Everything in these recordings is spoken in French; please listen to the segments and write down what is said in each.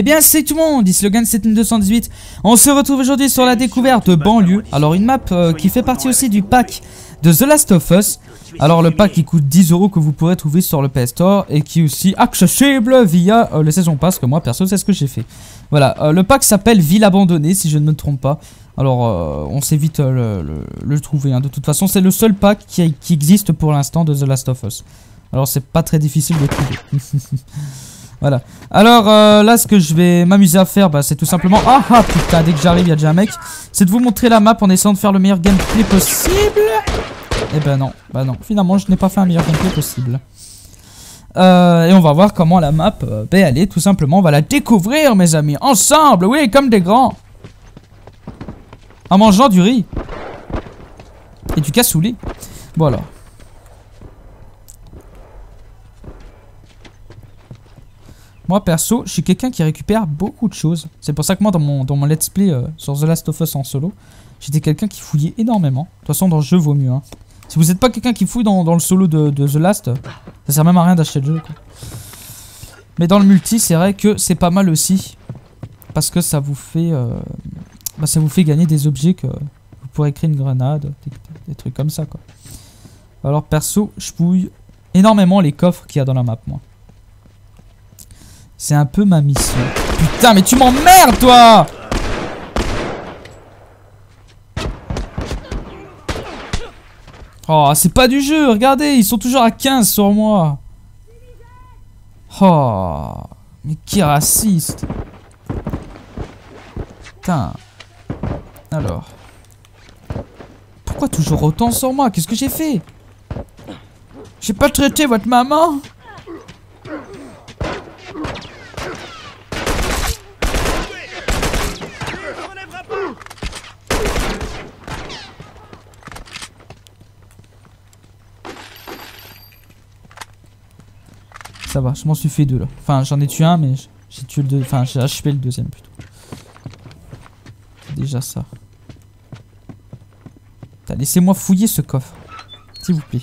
Eh bien, c'est tout le monde, ici Logan 7218. On se retrouve aujourd'hui sur la découverte de Banlieue. Alors, une map euh, qui fait partie aussi du pack de The Last of Us. Alors, le pack qui coûte 10 euros que vous pourrez trouver sur le PS Store et qui est aussi accessible via euh, le Saison Pass, que moi, perso, c'est ce que j'ai fait. Voilà, euh, le pack s'appelle Ville Abandonnée, si je ne me trompe pas. Alors, euh, on sait vite le, le- le trouver. hein. De toute façon, c'est le seul pack qui, qui existe pour l'instant de The Last of Us. Alors, c'est pas très difficile de trouver. Voilà. Alors euh, là, ce que je vais m'amuser à faire, bah, c'est tout simplement... Ah ah putain, dès que j'arrive, il y a déjà un mec. C'est de vous montrer la map en essayant de faire le meilleur gameplay possible. Eh ben non, bah non. Finalement, je n'ai pas fait un meilleur gameplay possible. Euh, et on va voir comment la map, euh, est tout simplement. On va la découvrir, mes amis. Ensemble, oui, comme des grands. En mangeant du riz. Et du cassoulet. Voilà. Moi perso, je suis quelqu'un qui récupère beaucoup de choses. C'est pour ça que moi dans mon, dans mon let's play euh, sur The Last of Us en solo, j'étais quelqu'un qui fouillait énormément. De toute façon dans le jeu vaut mieux. hein. Si vous n'êtes pas quelqu'un qui fouille dans, le solo de, The Last, ça sert même à rien d'acheter le jeu. Mais dans le multi, c'est vrai que c'est pas mal aussi. Parce que ça vous fait, euh, bah, ça vous fait gagner des objets que vous pourrez créer une grenade, des, des trucs comme ça quoi. Alors perso, je fouille énormément les coffres qu'il y a dans la map moi. C'est un peu ma mission. Putain, mais tu m'emmerdes, toi Oh, c'est pas du jeu, regardez, ils sont toujours à 15 sur moi. Oh, mais qui raciste. Putain. Alors. Pourquoi toujours autant sur moi? Qu'est-ce que j'ai fait? J'ai pas traité votre maman? Ça va, je m'en suis fait deux là. Enfin, j'en ai tué un, mais j'ai tué le deux. Enfin, j'ai achevé le deuxième plutôt. C'est déjà ça. Laissez-moi fouiller ce coffre. S'il vous plaît.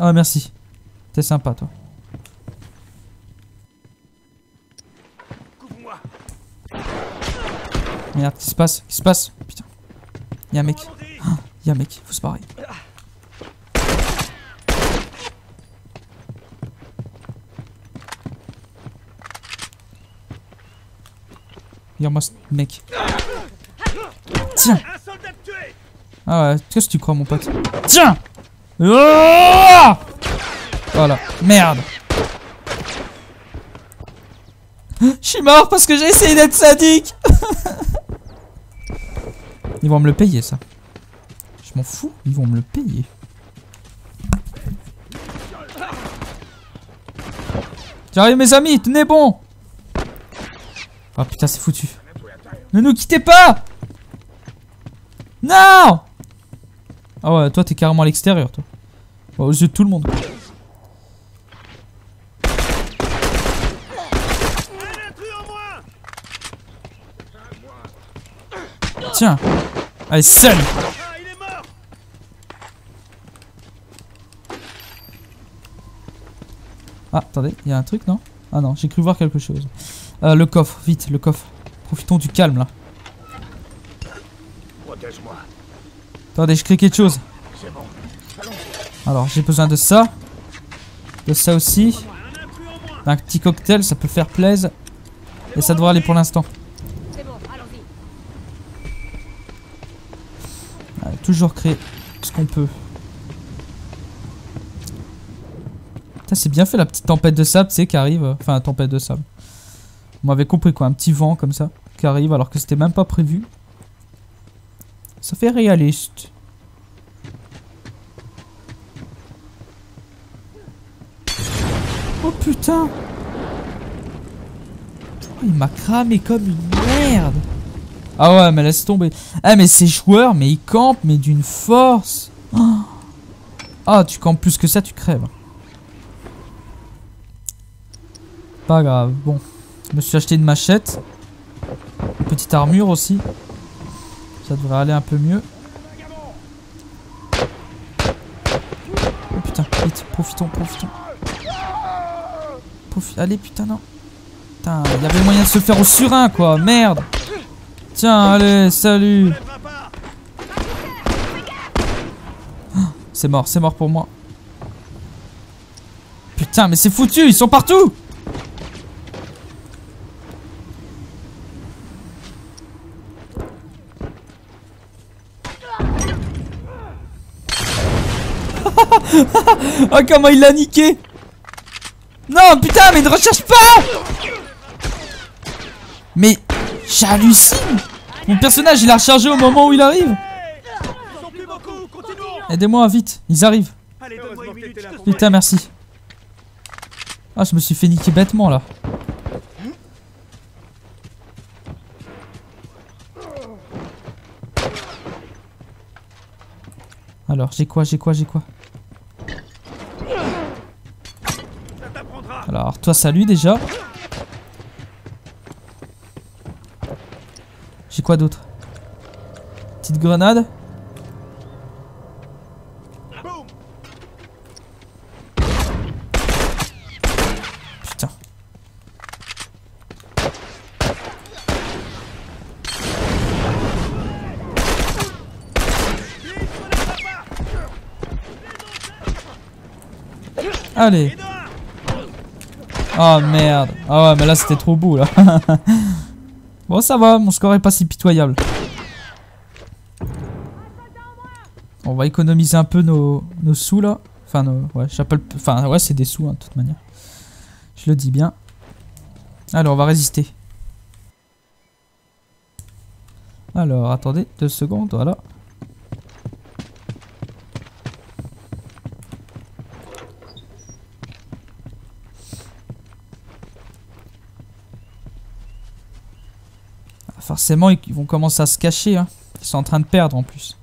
Ah, merci. T'es sympa, toi. Merde, qu'est-ce qui se passe? Qu'est-ce qui se passe? Putain. Y'a un mec. Ah, Y'a un mec, faut se barrer. Regarde-moi ce mec. Tiens Ah ouais, qu'est-ce que tu crois mon pote Tiens Ah Voilà, merde Je suis mort parce que j'ai essayé d'être sadique Ils vont me le payer ça. Je m'en fous, ils vont me le payer. J'arrive mes amis, tenez bon Oh putain, c'est foutu. Ne nous quittez pas Non Ah ouais, toi t'es carrément à l'extérieur, toi. Bah, aux yeux de tout le monde. Tiens. Allez, seul Ah, attendez, il y a un truc, non? Ah non, j'ai cru voir quelque chose. Euh, le coffre, vite, le coffre. Profitons du calme, là. Protège-moi. Attendez, je crée quelque chose. C'est bon. Alors, j'ai besoin de ça. De ça aussi. D'un petit cocktail, ça peut faire plaisir. Et ça devrait aller pour l'instant. C'est bon, allons-y. Allez, toujours créer ce qu'on peut. Putain, c'est bien fait la petite tempête de sable, tu sais, qui arrive. euh, Enfin, tempête de sable. On m'avait compris quoi, un petit vent comme ça, qui arrive alors que c'était même pas prévu. Ça fait réaliste. Oh putain Il m'a cramé comme une merde Ah ouais, mais laisse tomber. Ah, mais ces joueurs, mais ils campent, mais d'une force. Oh. Ah, tu campes plus que ça, tu crèves. Pas grave. Bon, je me suis acheté une machette. Une petite armure aussi. Ça devrait aller un peu mieux. Oh putain, vite, profitons, profitons. Profi- Allez, putain, non. Putain, il y avait moyen de se faire au surin quoi, merde. Tiens, allez, salut. C'est mort, c'est mort pour moi. Putain, mais c'est foutu, ils sont partout Oh comment il l'a niqué. Non putain mais ne recherche pas. Mais j'hallucine. Mon personnage il a rechargé au moment où il arrive. Aidez-moi vite, ils arrivent. Putain merci. Ah je me suis fait niquer bêtement là. Alors j'ai quoi, j'ai quoi, j'ai quoi Alors, toi, salut déjà. J'ai quoi d'autre? Petite grenade. Putain. Allez. Oh merde. Ah ouais, mais là c'était trop beau là. bon, ça va, mon score est pas si pitoyable. On va économiser un peu nos, nos sous là. Enfin, nos, ouais, j'appelle. Enfin, ouais, c'est des sous hein, de toute manière. Je le dis bien. Alors, on va résister. Alors, attendez deux secondes, voilà. Forcément, ils vont commencer à se cacher. Hein. Ils sont en train de perdre en plus.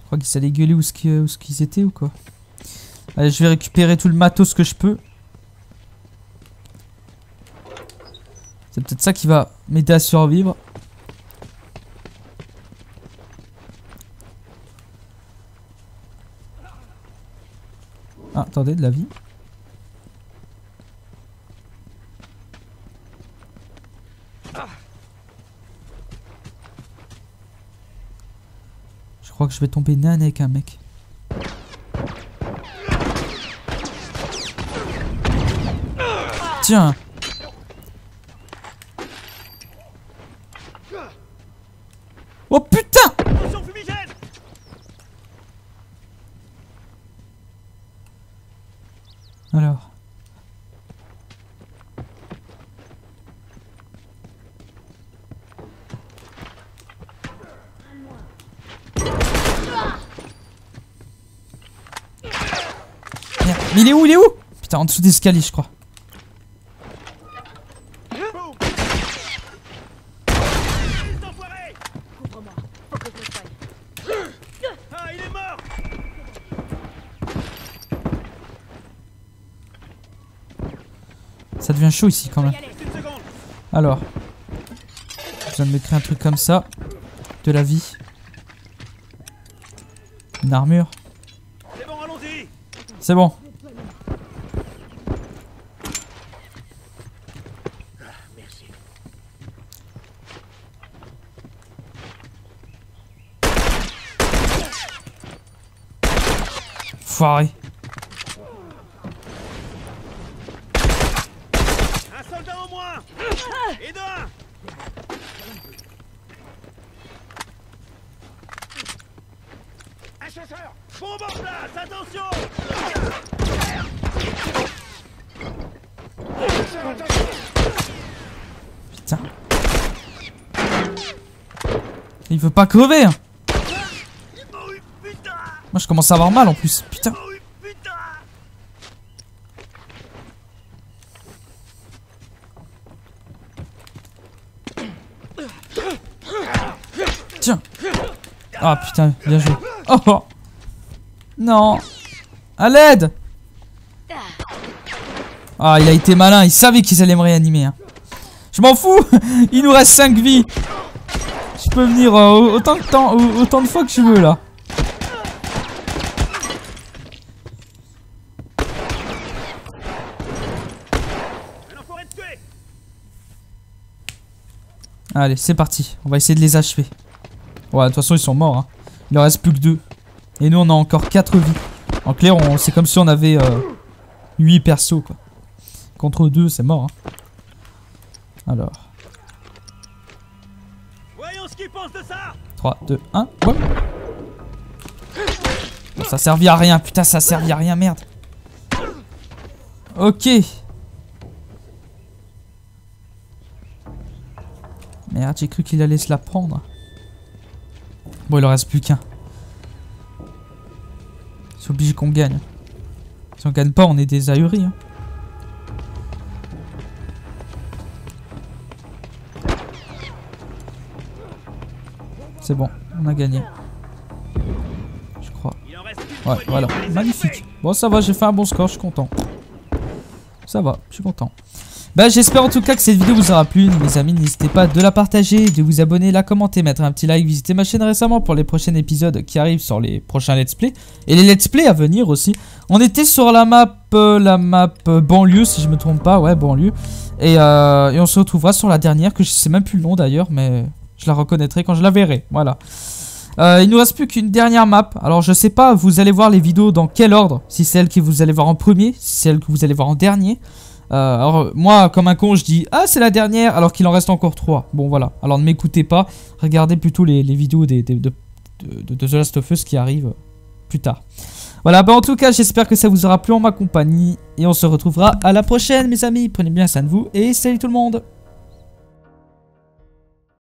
Je crois qu'ils allaient gueuler où ce qu'ils étaient ou quoi. Allez, je vais récupérer tout le matos que je peux. C'est peut-être ça qui va m'aider à survivre. Ah, attendez, de la vie. Je que je vais tomber nan avec un mec. Tiens Oh putain Alors Mais il est où Il est où? Putain, en dessous des escaliers, je crois. Ça devient chaud ici quand même. Alors. Je viens de me un truc comme ça. De la vie. Une armure. C'est bon, Foiré. Un soldat au moins Et deux Un chasseur Bombe en place Attention Putain. Il veut pas crever hein. Je commence à avoir mal en plus, putain. Tiens. Ah putain, bien joué. Oh, oh. Non. À l'aide Ah, il a été malin, il savait qu'ils allaient me réanimer. Hein. Je m'en fous Il nous reste 5 vies Je peux venir euh, autant, de autant de fois que je veux là. Allez, c'est parti. On va essayer de les achever. Ouais, de toute façon, ils sont morts. Hein. Il en reste plus que deux. Et nous, on a encore 4 vies. En clair, on... c'est comme si on avait euh, 8 persos, quoi. Contre 2, c'est mort. Hein. Alors, Voyons ce qu'ils pensent de ça 3, 2, 1. Ouais. Bon, ça servit à rien. Putain, ça servi à rien, merde. Ok. Merde, j'ai cru qu'il allait se la prendre. Bon, il en reste plus qu'un. C'est obligé qu'on gagne. Si on gagne pas, on est des ahuris. hein. C'est bon, on a gagné. Je crois. Ouais, voilà. Magnifique. Bon, ça va, j'ai fait un bon score, je suis content. Ça va, je suis content. Bah, j'espère en tout cas que cette vidéo vous aura plu. Mes amis, n'hésitez pas de la partager, de vous abonner, la commenter, mettre un petit like, visiter ma chaîne récemment pour les prochains épisodes qui arrivent sur les prochains let's play. Et les let's play à venir aussi. On était sur la map, euh, la map euh, banlieue, si je me trompe pas. Ouais, banlieue. Et, euh, et on se retrouvera sur la dernière, que je sais même plus le nom d'ailleurs, mais je la reconnaîtrai quand je la verrai. Voilà. Euh, il nous reste plus qu'une dernière map. Alors je sais pas, vous allez voir les vidéos dans quel ordre. Si c'est celle que vous allez voir en premier, si c'est celle que vous allez voir en dernier. Euh, alors moi, comme un con, je dis ah c'est la dernière, alors qu'il en reste encore trois. Bon voilà. Alors ne m'écoutez pas. Regardez plutôt les, vidéos de- de The Last of Us qui arrivent plus tard. Voilà, bah en tout cas, j'espère que ça vous aura plu en ma compagnie. Et on se retrouvera à la prochaine, mes amis. Prenez bien soin de vous et salut tout le monde.